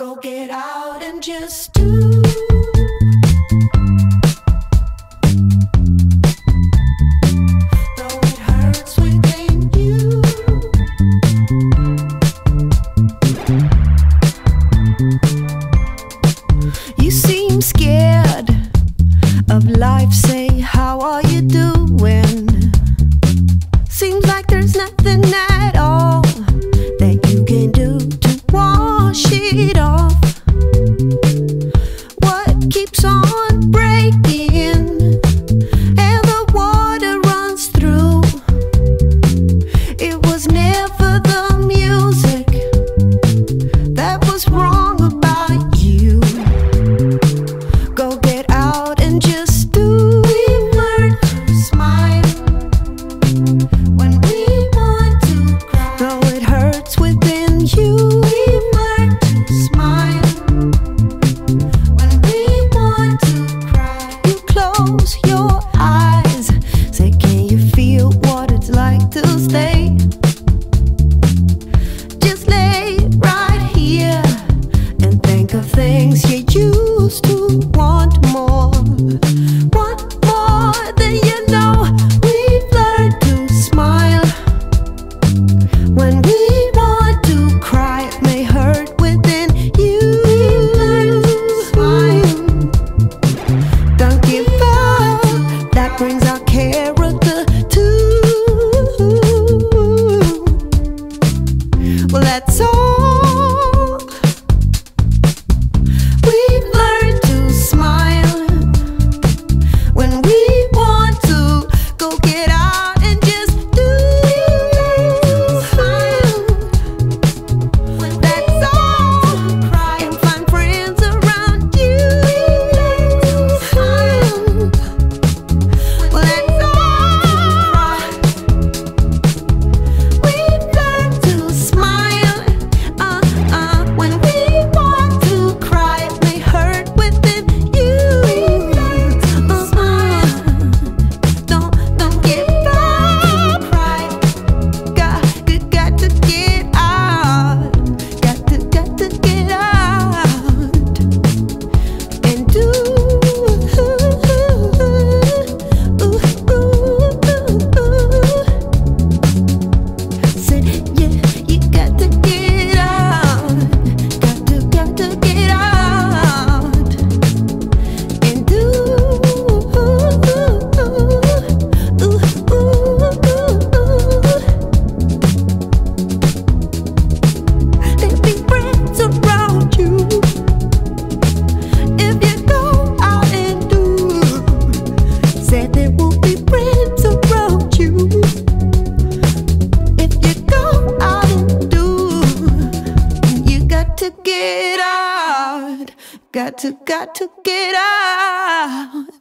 Go get out and just do. You seem scared of life. Say, how are you doing? Seems like there's nothing at all. keeps on think of things you used to want Got to, got to get out.